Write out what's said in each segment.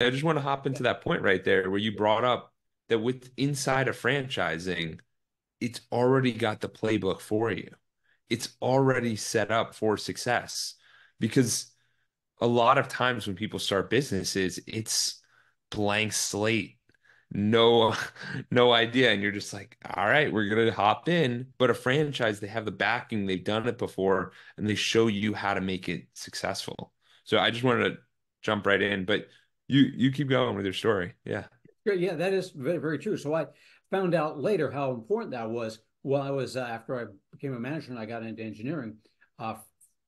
I just want to hop into that point right there where you brought up that with inside of franchising, it's already got the playbook for you. It's already set up for success because a lot of times when people start businesses, it's blank slate no no idea. And you're just like all right we're gonna hop in. But a franchise they have the backing they've done it before and they show you how to make it successful. So i just wanted to jump right in but you you keep going with your story yeah yeah that is very very true so i found out later how important that was while i was uh, after i became a manager and i got into engineering uh,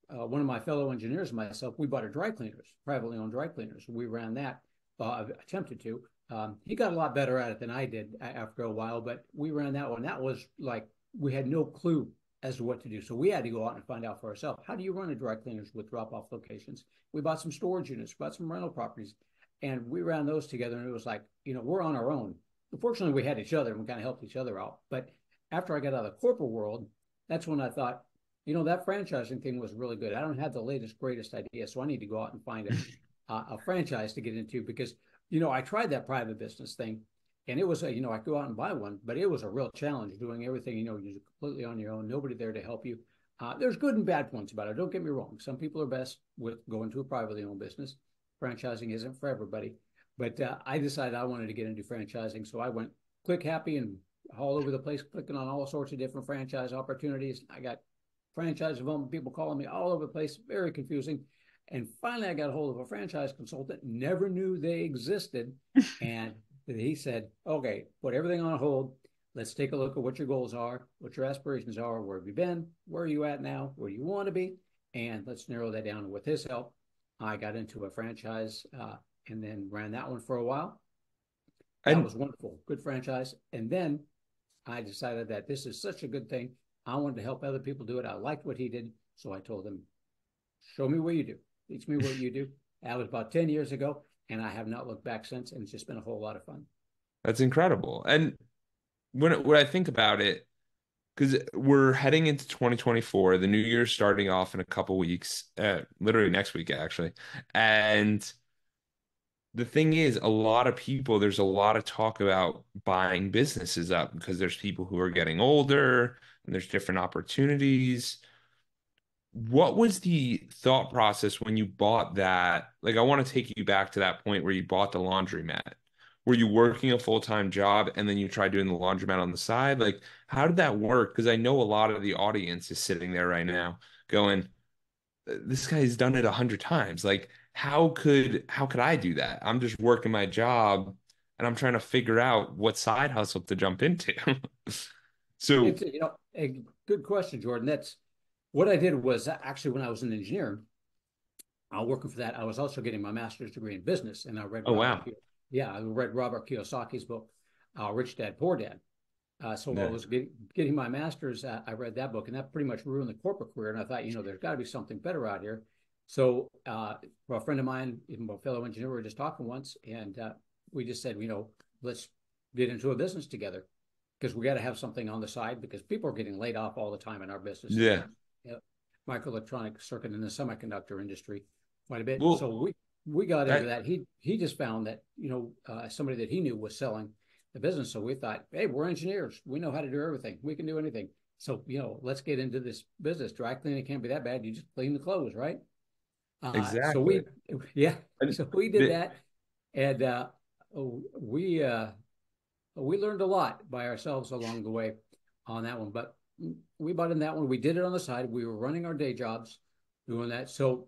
uh, one of my fellow engineers and myself we bought a dry cleaners privately owned dry cleaners we ran that uh, attempted to um, he got a lot better at it than I did after a while, but we ran that one. That was like we had no clue as to what to do. So we had to go out and find out for ourselves. How do you run a dry cleaners with drop off locations? We bought some storage units, bought some rental properties, and we ran those together. And it was like, you know, we're on our own. Fortunately, we had each other and we kind of helped each other out. But after I got out of the corporate world, that's when I thought, you know, that franchising thing was really good. I don't have the latest, greatest idea. So I need to go out and find a, a franchise to get into because you know, I tried that private business thing and it was a, you know, I go out and buy one, but it was a real challenge doing everything, you know, you're completely on your own, nobody there to help you. Uh, there's good and bad points about it. Don't get me wrong. Some people are best with going to a privately owned business. Franchising isn't for everybody, but uh, I decided I wanted to get into franchising. So I went click happy and all over the place, clicking on all sorts of different franchise opportunities. I got franchise development people calling me all over the place, very confusing. And finally, I got a hold of a franchise consultant, never knew they existed. and he said, okay, put everything on hold. Let's take a look at what your goals are, what your aspirations are, where have you been, where are you at now, where do you want to be, and let's narrow that down. with his help, I got into a franchise uh, and then ran that one for a while. That and- was wonderful, good franchise. And then I decided that this is such a good thing. I wanted to help other people do it. I liked what he did, so I told him, "Show me what you do." Teach me what you do. That was about 10 years ago, and I have not looked back since, and it's just been a whole lot of fun. That's incredible. And when when I think about it, because we're heading into 2024, the new year starting off in a couple weeks, uh, literally next week actually, and the thing is, a lot of people, there's a lot of talk about buying businesses up because there's people who are getting older and there's different opportunities what was the thought process when you bought that? Like, I want to take you back to that point where you bought the laundromat. Were you working a full time job and then you tried doing the laundromat on the side? Like, how did that work? Because I know a lot of the audience is sitting there right now going, "This guy's done it a hundred times. Like, how could how could I do that? I'm just working my job and I'm trying to figure out what side hustle to jump into." so, it's, you know, a good question, Jordan. That's what I did was actually when I was an engineer, uh, working for that, I was also getting my master's degree in business, and I read. Oh wow! Yeah, I read Robert Kiyosaki's book, uh, Rich Dad Poor Dad. Uh, so yeah. I was get, getting my master's. Uh, I read that book, and that pretty much ruined the corporate career. And I thought, you know, there's got to be something better out here. So uh, a friend of mine, even a fellow engineer, we were just talking once, and uh, we just said, you know, let's get into a business together because we got to have something on the side because people are getting laid off all the time in our business. Yeah microelectronic circuit in the semiconductor industry quite a bit. Well, so we we got into that. He he just found that you know uh, somebody that he knew was selling the business. So we thought, hey, we're engineers. We know how to do everything. We can do anything. So you know, let's get into this business. Dry cleaning can't be that bad. You just clean the clothes, right? Uh, exactly. So we yeah. So we did that, and uh, we uh, we learned a lot by ourselves along the way on that one. But we bought in that one. We did it on the side. We were running our day jobs, doing that. So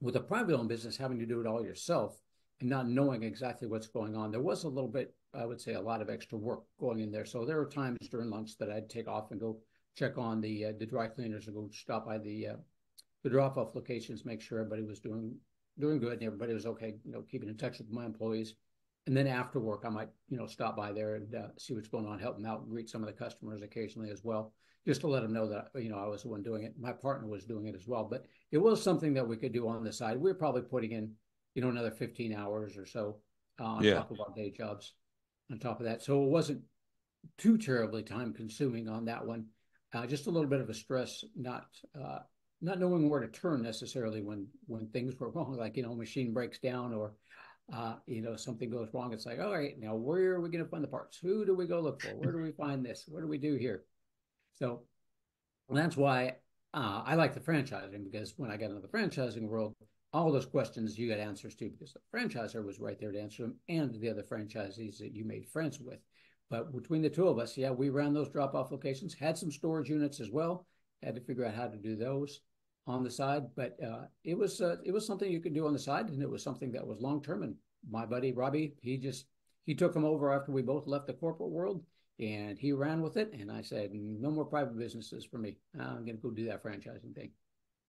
with a private owned business, having to do it all yourself and not knowing exactly what's going on, there was a little bit, I would say, a lot of extra work going in there. So there were times during lunch that I'd take off and go check on the uh, the dry cleaners and go stop by the uh, the drop off locations, make sure everybody was doing doing good and everybody was okay. You know, keeping in touch with my employees. And then after work, I might, you know, stop by there and uh, see what's going on, help them out, greet some of the customers occasionally as well, just to let them know that, you know, I was the one doing it. My partner was doing it as well. But it was something that we could do on the side. We were probably putting in, you know, another 15 hours or so uh, on yeah. top of our day jobs on top of that. So it wasn't too terribly time consuming on that one. Uh, just a little bit of a stress, not uh, not knowing where to turn necessarily when when things were wrong, like you know, machine breaks down or uh, you know, something goes wrong. It's like, all right, now where are we going to find the parts? Who do we go look for? Where do we find this? What do we do here? So that's why uh, I like the franchising because when I got into the franchising world, all those questions you got answers to because the franchisor was right there to answer them and the other franchisees that you made friends with. But between the two of us, yeah, we ran those drop off locations, had some storage units as well, had to figure out how to do those on the side. But uh, it was uh, it was something you could do on the side, and it was something that was long term. And my buddy Robbie, he just he took him over after we both left the corporate world, and he ran with it. And I said, no more private businesses for me. I'm going to go do that franchising thing.